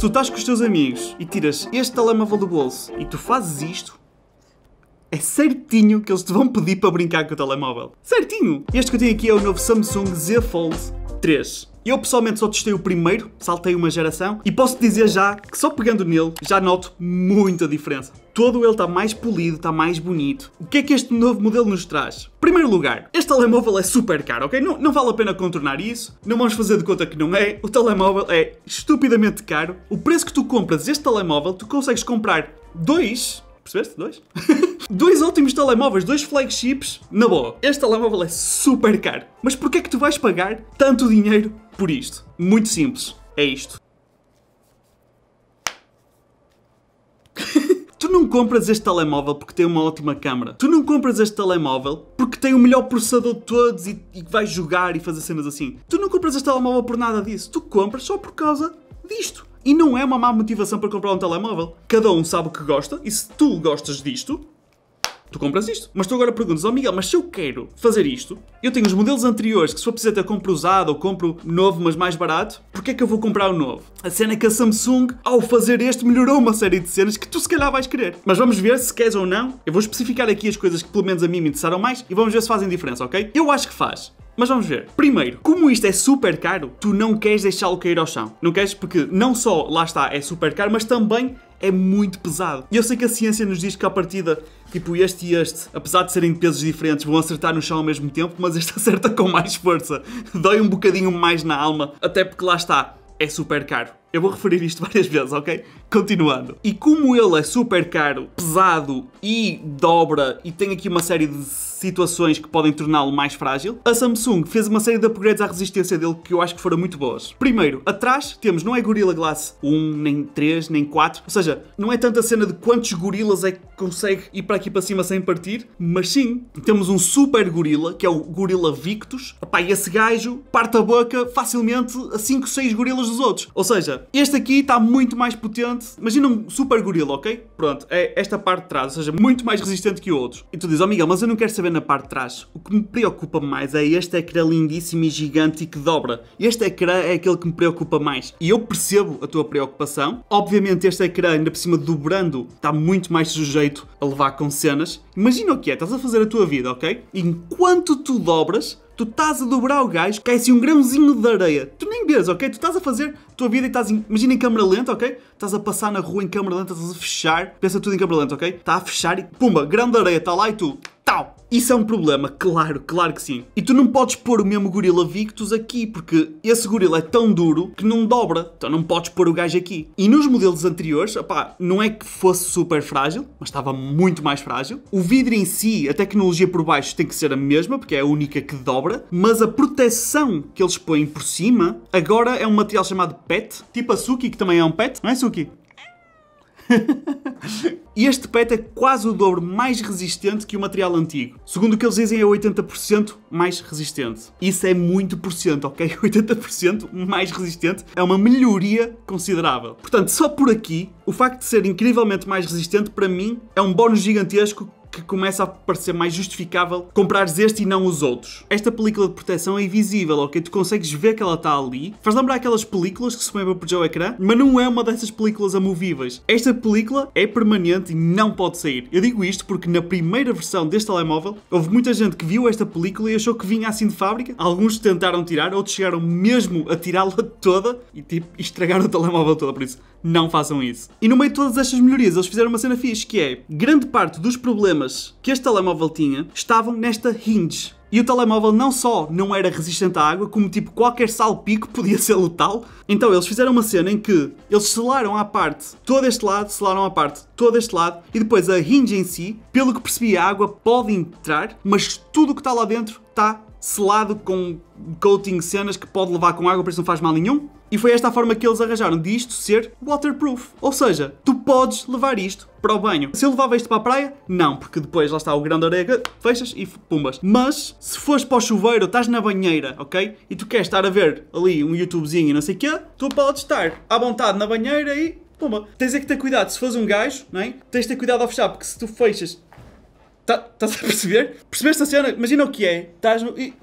Tu estás com os teus amigos e tiras este telemóvel do bolso e tu fazes isto, é certinho que eles te vão pedir para brincar com o telemóvel. Certinho! Este que eu tenho aqui é o novo Samsung Z Fold 3. Eu pessoalmente só testei o primeiro, saltei uma geração, e posso dizer já que só pegando nele já noto muita diferença. Todo ele está mais polido, está mais bonito. O que é que este novo modelo nos traz? Primeiro lugar, este telemóvel é super caro, ok? Não, não vale a pena contornar isso, não vamos fazer de conta que não é. O telemóvel é estupidamente caro. O preço que tu compras este telemóvel, tu consegues comprar dois Percebeste? Dois? dois ótimos telemóveis, dois flagships, na boa. Este telemóvel é super caro. Mas porquê é que tu vais pagar tanto dinheiro por isto? Muito simples. É isto. Tu não compras este telemóvel porque tem uma ótima câmera. Tu não compras este telemóvel porque tem o melhor processador de todos e, e vais jogar e fazer cenas assim. Tu não compras este telemóvel por nada disso. Tu compras só por causa disto. E não é uma má motivação para comprar um telemóvel. Cada um sabe o que gosta e se tu gostas disto, tu compras isto. Mas tu agora perguntas, oh Miguel, mas se eu quero fazer isto, eu tenho os modelos anteriores que se for preciso até compro usado ou compro novo, mas mais barato, porquê é que eu vou comprar o novo? A cena é que a Samsung, ao fazer este, melhorou uma série de cenas que tu se calhar vais querer. Mas vamos ver se queres ou não. Eu vou especificar aqui as coisas que pelo menos a mim me interessaram mais e vamos ver se fazem diferença, ok? Eu acho que faz. Mas vamos ver. Primeiro, como isto é super caro, tu não queres deixá-lo cair ao chão. Não queres porque não só, lá está, é super caro, mas também é muito pesado. E eu sei que a ciência nos diz que a partida, tipo este e este, apesar de serem de pesos diferentes, vão acertar no chão ao mesmo tempo, mas este acerta com mais força. Dói um bocadinho mais na alma, até porque lá está, é super caro. Eu vou referir isto várias vezes, ok? Continuando. E como ele é super caro, pesado e dobra e tem aqui uma série de situações que podem torná-lo mais frágil, a Samsung fez uma série de upgrades à resistência dele que eu acho que foram muito boas. Primeiro, atrás temos, não é Gorilla Glass 1, nem 3, nem 4, ou seja, não é tanta cena de quantos gorilas é que consegue ir para aqui para cima sem partir, mas sim, temos um super gorila, que é o Gorilla Victus. Epá, e esse gajo parte a boca facilmente a 5, 6 gorilas dos outros. Ou seja, este aqui está muito mais potente. Imagina um super gorila, ok? Pronto, é esta parte de trás, ou seja, muito mais resistente que o outro. E tu dizes, oh Miguel, mas eu não quero saber na parte de trás. O que me preocupa mais é este ecrã lindíssimo e gigante e que dobra. Este ecrã é aquele que me preocupa mais. E eu percebo a tua preocupação. Obviamente este ecrã, ainda por cima dobrando, está muito mais sujeito a levar com cenas. Imagina o que é, estás a fazer a tua vida, ok? Enquanto tu dobras, tu estás a dobrar o gajo, cai assim um grãozinho de areia. Tu nem vês, ok? Tu estás a fazer a tua vida e estás, em, imagina em câmera lenta, ok? Estás a passar na rua em câmera lenta, estás a fechar, pensa tudo em câmera lenta, ok? Está a fechar e pumba, grande areia, está lá e tu, tal. Isso é um problema, claro, claro que sim. E tu não podes pôr o mesmo gorila Victus aqui, porque esse gorila é tão duro que não dobra. Então não podes pôr o gajo aqui. E nos modelos anteriores, opá, não é que fosse super frágil, mas estava muito mais frágil. O vidro em si, a tecnologia por baixo tem que ser a mesma, porque é a única que dobra, mas a proteção que eles põem por cima, agora é um material chamado PET, tipo a Suki, que também é um PET, não é Suki? Este PET é quase o dobro mais resistente que o material antigo. Segundo o que eles dizem, é 80% mais resistente. Isso é muito por cento, ok? 80% mais resistente é uma melhoria considerável. Portanto, só por aqui, o facto de ser incrivelmente mais resistente, para mim, é um bónus gigantesco que começa a parecer mais justificável comprares este e não os outros. Esta película de proteção é invisível, ok? Tu consegues ver que ela está ali. Faz lembrar aquelas películas que se põem para proteger o ecrã, mas não é uma dessas películas amovíveis. Esta película é permanente e não pode sair. Eu digo isto porque na primeira versão deste telemóvel houve muita gente que viu esta película e achou que vinha assim de fábrica. Alguns tentaram tirar, outros chegaram mesmo a tirá-la toda e tipo estragaram o telemóvel todo. Por isso, não façam isso. E no meio de todas estas melhorias, eles fizeram uma cena fixe que é grande parte dos problemas problemas que este telemóvel tinha estavam nesta hinge. E o telemóvel não só não era resistente à água, como tipo qualquer salpico podia ser letal. Então eles fizeram uma cena em que eles selaram à parte todo este lado, selaram à parte todo este lado, e depois a hinge em si, pelo que percebi, a água pode entrar, mas tudo o que está lá dentro está selado com coating cenas que pode levar com água, por isso não faz mal nenhum. E foi esta a forma que eles arranjaram de isto ser waterproof. Ou seja, tu podes levar isto para o banho. Se eu levava isto para a praia, não, porque depois lá está o grão de areia, fechas e pumbas. Mas, se fores para o chuveiro, estás na banheira, ok? E tu queres estar a ver ali um YouTubezinho e não sei o quê, tu podes estar à vontade na banheira e pumba. Tens é que ter cuidado, se fores um gajo, não é? Tens de ter cuidado ao fechar, porque se tu fechas... Tá, estás a perceber? Percebeste a cena? Imagina o que é. Estás no... E,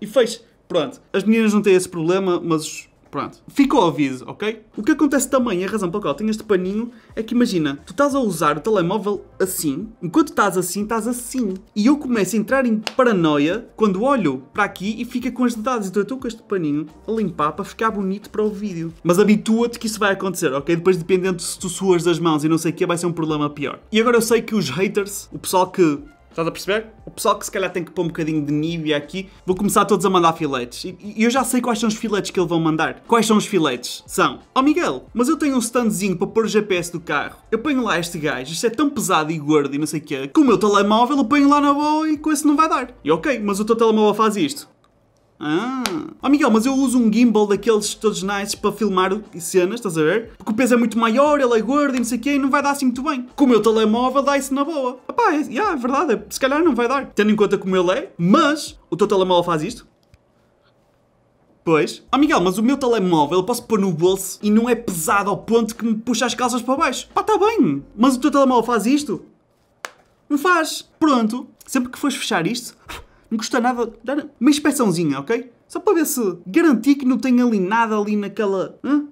e fecha. Pronto. As meninas não têm esse problema, mas Pronto. Ficou o aviso, ok? O que acontece também, a razão pela qual tenho este paninho, é que imagina, tu estás a usar o telemóvel assim, enquanto estás assim, estás assim. E eu começo a entrar em paranoia quando olho para aqui e fica com as dados. Então eu estou com este paninho a limpar para ficar bonito para o vídeo. Mas habitua-te que isso vai acontecer, ok? Depois, dependendo se tu suas das mãos e não sei o que, vai ser um problema pior. E agora eu sei que os haters, o pessoal que Estás a perceber? O pessoal que se calhar tem que pôr um bocadinho de Nivea aqui, vou começar todos a mandar filetes. E eu já sei quais são os filetes que eles vão mandar. Quais são os filetes? São, oh Miguel, mas eu tenho um standzinho para pôr o GPS do carro. Eu ponho lá este gajo, isto é tão pesado e gordo e não sei o quê. Com o meu telemóvel eu ponho lá na boa e com esse não vai dar. E ok, mas o teu telemóvel faz isto. Ah. Oh Miguel, mas eu uso um gimbal daqueles todos nice para filmar cenas, estás a ver? Porque o peso é muito maior, ele é gordo e não sei o quê e não vai dar assim muito bem. Com o meu telemóvel dá isso na boa. Epá, é, yeah, é verdade, se calhar não vai dar. Tendo em conta como ele é, mas o teu telemóvel faz isto? Pois. Ah, Miguel, mas o meu telemóvel eu posso pôr no bolso e não é pesado ao ponto que me puxa as calças para baixo. Pá, tá bem. Mas o teu telemóvel faz isto? Não faz. Pronto. Sempre que fores fechar isto, não custa nada dar uma inspeçãozinha, ok? Só para ver se garantir que não tem ali nada ali naquela. Hã?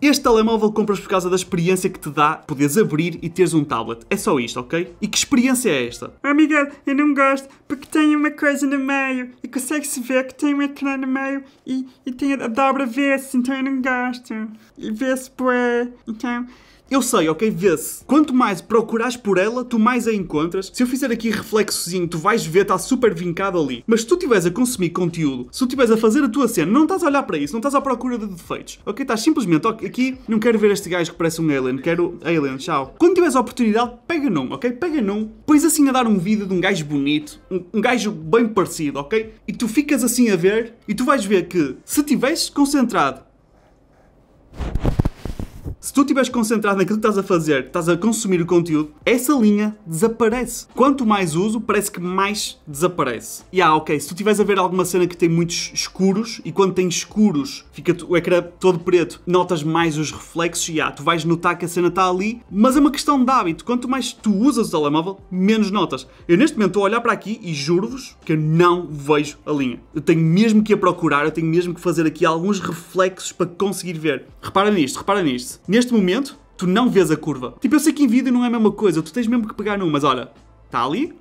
Este telemóvel compras por causa da experiência que te dá poderes abrir e teres um tablet. É só isto, ok? E que experiência é esta? Oh, Miguel, eu não gosto porque tem uma coisa no meio e consegue-se ver que tem um ecrã no meio e, e tem a dobra vê-se, então eu não gosto. E vê-se bué, então... Eu sei, ok? Vê-se. Quanto mais procurares por ela, tu mais a encontras. Se eu fizer aqui reflexozinho, tu vais ver, está super vincado ali. Mas se tu estiveres a consumir conteúdo, se tu estiveres a fazer a tua cena, não estás a olhar para isso, não estás à procura de defeitos, ok? Estás simplesmente ok, aqui, não quero ver este gajo que parece um alien, quero alien, tchau. Quando tiveres a oportunidade, pega num, ok? Pega num, pões assim a dar um vídeo de um gajo bonito, um, um gajo bem parecido, ok? E tu ficas assim a ver e tu vais ver que se estiveres concentrado tu estiveres concentrado naquilo que estás a fazer, estás a consumir o conteúdo, essa linha desaparece. Quanto mais uso, parece que mais desaparece. E ah, ok, se tu estiveres a ver alguma cena que tem muitos escuros, e quando tem escuros, fica o ecrã todo preto, notas mais os reflexos, e ah, tu vais notar que a cena está ali, mas é uma questão de hábito. Quanto mais tu usas o telemóvel, menos notas. Eu neste momento estou a olhar para aqui e juro-vos que eu não vejo a linha. Eu tenho mesmo que a procurar, eu tenho mesmo que fazer aqui alguns reflexos para conseguir ver. Repara nisto, repara nisto neste momento, tu não vês a curva. Tipo, eu sei que em vídeo não é a mesma coisa, tu tens mesmo que pegar num, mas olha, está ali,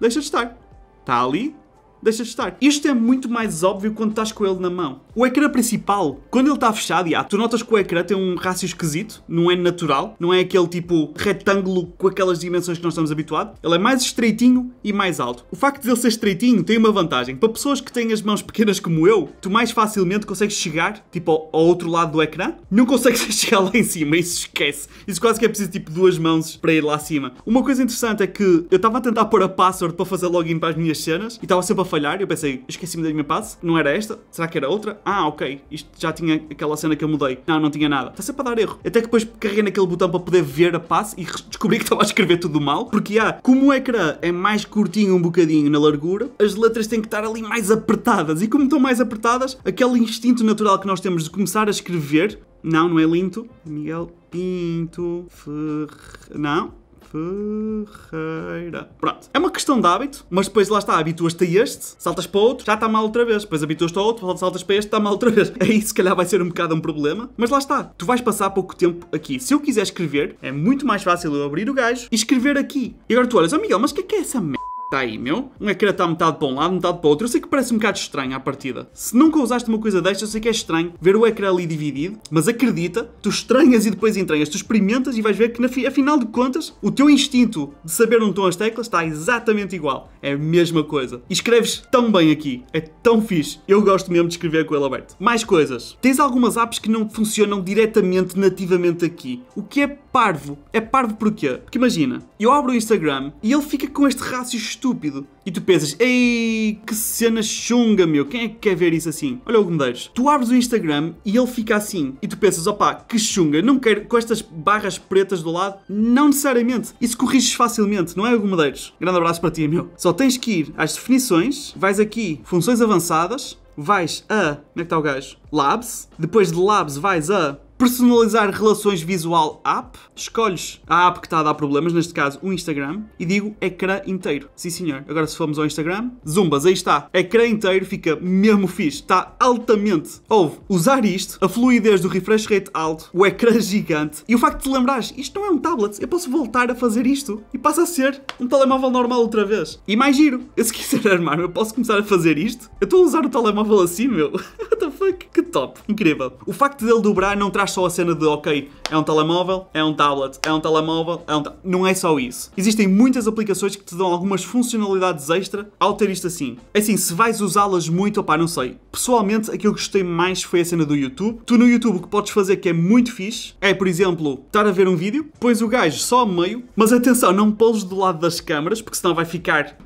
deixa de estar. Está ali, deixa de estar. Isto é muito mais óbvio quando estás com ele na mão. O ecrã principal, quando ele está fechado, já, tu notas que o ecrã tem um rácio esquisito, não é natural, não é aquele tipo retângulo com aquelas dimensões que nós estamos habituados. Ele é mais estreitinho e mais alto. O facto de ele ser estreitinho tem uma vantagem. Para pessoas que têm as mãos pequenas como eu, tu mais facilmente consegues chegar, tipo, ao, outro lado do ecrã. Não consegues chegar lá em cima, isso esquece. Isso quase que é preciso, tipo, duas mãos para ir lá acima. Uma coisa interessante é que eu estava a tentar pôr a password para fazer login para as minhas cenas e estava sempre a falhar. Eu pensei, esqueci-me da minha passe, não era esta? Será que era outra? Ah, ok, isto já tinha aquela cena que eu mudei. Não, não tinha nada. Está sempre a dar erro. Até que depois carreguei naquele botão para poder ver a passe e descobri que estava a escrever tudo mal. Porque, ah, como o ecrã é mais curtinho um bocadinho na largura, as letras têm que estar ali mais apertadas. E como estão mais apertadas, aquele instinto natural que nós temos de começar a escrever. Não, não é linto. Miguel Pinto Ferreira. Não. Ferreira. Pronto. É uma questão de hábito, mas depois lá está, habituas-te a este, saltas para outro, já está mal outra vez. Depois habituas-te a outro, saltas para este, está mal outra vez. Aí se calhar vai ser um bocado um problema, mas lá está. Tu vais passar pouco tempo aqui. Se eu quiser escrever, é muito mais fácil eu abrir o gajo e escrever aqui. E agora tu olhas, oh Miguel, mas o que é que é essa merda? Está aí, meu. Um ecrã está metade para um lado, metade para o outro. Eu sei que parece um bocado estranho à partida. Se nunca usaste uma coisa desta, eu sei que é estranho ver o ecrã ali dividido, mas acredita, tu estranhas e depois entranhas, tu experimentas e vais ver que, afinal de contas, o teu instinto de saber onde estão as teclas está exatamente igual. É a mesma coisa. E escreves tão bem aqui. É tão fixe. Eu gosto mesmo de escrever com ele aberto. Mais coisas. Tens algumas apps que não funcionam diretamente, nativamente aqui. O que é parvo. É parvo porquê? Porque imagina, eu abro o Instagram e ele fica com este rácio estúpido. E tu pensas, ei, que cena chunga, meu, quem é que quer ver isso assim? Olha o Gomedeiros, tu abres o Instagram e ele fica assim. E tu pensas, opá, que chunga, não quero, com estas barras pretas do lado, não necessariamente. Isso corriges facilmente, não é, Gomedeiros? Grande abraço para ti, meu. Só tens que ir às definições, vais aqui, funções avançadas, vais a, como é que está o gajo? Labs, depois de Labs vais a personalizar relações visual app, escolhes a app que está a dar problemas, neste caso o Instagram, e digo ecrã inteiro. Sim senhor. Agora se formos ao Instagram, zumbas, aí está. Ecrã inteiro fica mesmo fixe, está altamente. Houve usar isto, a fluidez do refresh rate alto, o ecrã gigante e o facto de te lembrares, isto não é um tablet, eu posso voltar a fazer isto e passa a ser um telemóvel normal outra vez. E mais giro, eu se quiser armar, eu posso começar a fazer isto? Eu estou a usar o telemóvel assim, meu. What the fuck? Que top. Incrível. O facto dele dobrar não traz só a cena de, ok, é um telemóvel, é um tablet, é um telemóvel, é um ta... Não é só isso. Existem muitas aplicações que te dão algumas funcionalidades extra ao ter isto assim. É assim, se vais usá-las muito, opá, não sei. Pessoalmente, aquilo que gostei mais foi a cena do YouTube. Tu no YouTube o que podes fazer que é muito fixe é, por exemplo, estar a ver um vídeo, pões o gajo só a meio, mas atenção, não pôs do lado das câmaras, porque senão vai ficar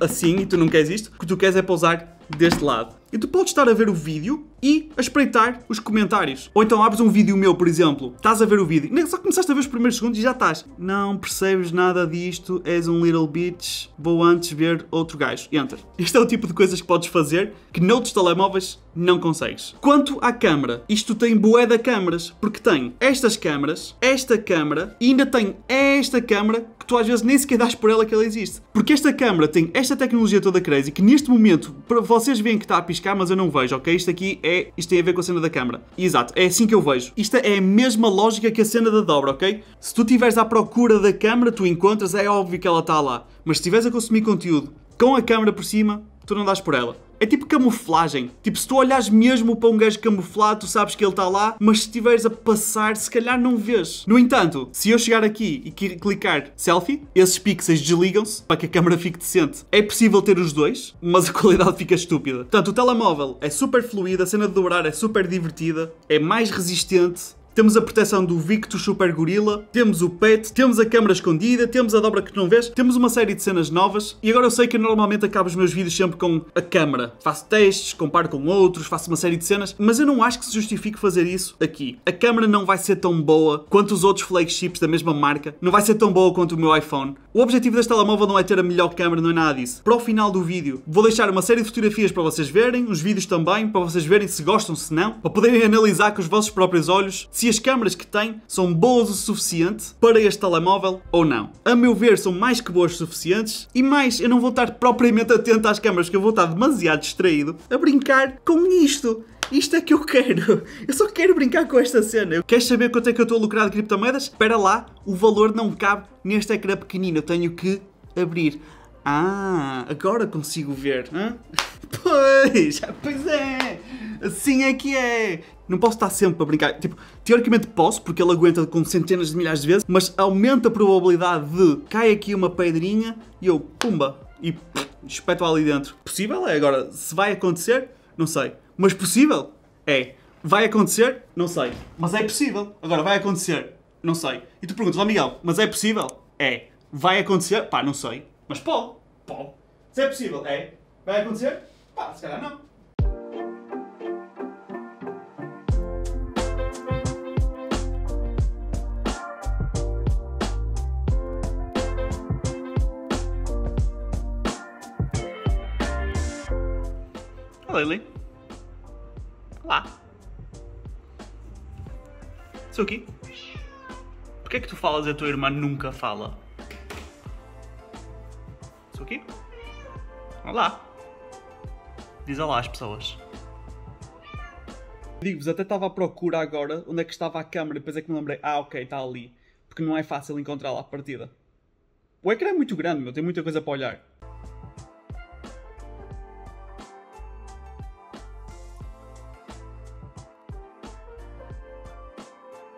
assim e tu não queres isto. O que tu queres é pousar deste lado. E tu podes estar a ver o vídeo e a espreitar os comentários. Ou então abres um vídeo meu, por exemplo, estás a ver o vídeo, só começaste a ver os primeiros segundos e já estás. Não percebes nada disto, és um little bitch, vou antes ver outro gajo. Enter. Este é o tipo de coisas que podes fazer que noutros telemóveis não consegues. Quanto à câmara, isto tem bué de câmaras, porque tem estas câmaras, esta câmara e ainda tem câmara que tu às vezes nem sequer dás por ela que ela existe. Porque esta câmara tem esta tecnologia toda crazy que neste momento, para vocês veem que está a piscar, mas eu não vejo, ok? Isto aqui é. Isto tem a ver com a cena da câmara. Exato, é assim que eu vejo. Isto é a mesma lógica que a cena da dobra, ok? Se tu estiveres à procura da câmara, tu encontras, é óbvio que ela está lá. Mas se estiveres a consumir conteúdo com a câmara por cima, tu não dás por ela. É tipo camuflagem. Tipo, se tu olhares mesmo para um gajo camuflado, tu sabes que ele está lá, mas se estiveres a passar, se calhar não vês. No entanto, se eu chegar aqui e clicar selfie, esses pixels desligam-se para que a câmera fique decente. É possível ter os dois, mas a qualidade fica estúpida. Portanto, o telemóvel é super fluido, a cena de dobrar é super divertida, é mais resistente, temos a proteção do Victus Super Gorilla, temos o PET, temos a câmera escondida, temos a dobra que não vês, temos uma série de cenas novas e agora eu sei que eu normalmente acabo os meus vídeos sempre com a câmera. Faço testes, comparo com outros, faço uma série de cenas, mas eu não acho que se justifique fazer isso aqui. A câmera não vai ser tão boa quanto os outros flagships da mesma marca, não vai ser tão boa quanto o meu iPhone. O objetivo deste telemóvel não é ter a melhor câmera, não é nada disso. Para o final do vídeo, vou deixar uma série de fotografias para vocês verem, os vídeos também, para vocês verem se gostam, se não, para poderem analisar com os vossos próprios olhos se as câmaras que têm são boas o suficiente para este telemóvel ou não. A meu ver, são mais que boas o suficientes e mais, eu não vou estar propriamente atento às câmaras, porque eu vou estar demasiado distraído a brincar com isto. Isto é que eu quero. Eu só quero brincar com esta cena. Queres saber quanto é que eu estou a lucrar de criptomoedas? Espera lá, o valor não cabe neste ecrã pequenino. Eu tenho que abrir. Ah, agora consigo ver. Hã? Pois, pois é. Assim é que é. Não posso estar sempre a brincar. Tipo, teoricamente posso, porque ele aguenta com centenas de milhares de vezes, mas aumenta a probabilidade de cai aqui uma pedrinha e eu, pumba, e espeto ali dentro. Possível é. Agora, se vai acontecer, não sei. Mas possível é. Vai acontecer? Não sei. Mas é possível. Agora, vai acontecer? Não sei. E tu perguntas, ó Miguel, mas é possível? É. Vai acontecer? Pá, não sei. Mas pode. Pode. Se é possível, é. Vai acontecer? Pá, se calhar não. Lily. Olá. Suki. Porquê é que tu falas e a tua irmã nunca fala? Suki? Olá. Diz olá às pessoas. Digo-vos, até estava à procura agora onde é que estava a câmera, depois é que me lembrei, ah ok, está ali. Porque não é fácil encontrá-la à partida. O ecrã é muito grande, meu, tem muita coisa para olhar.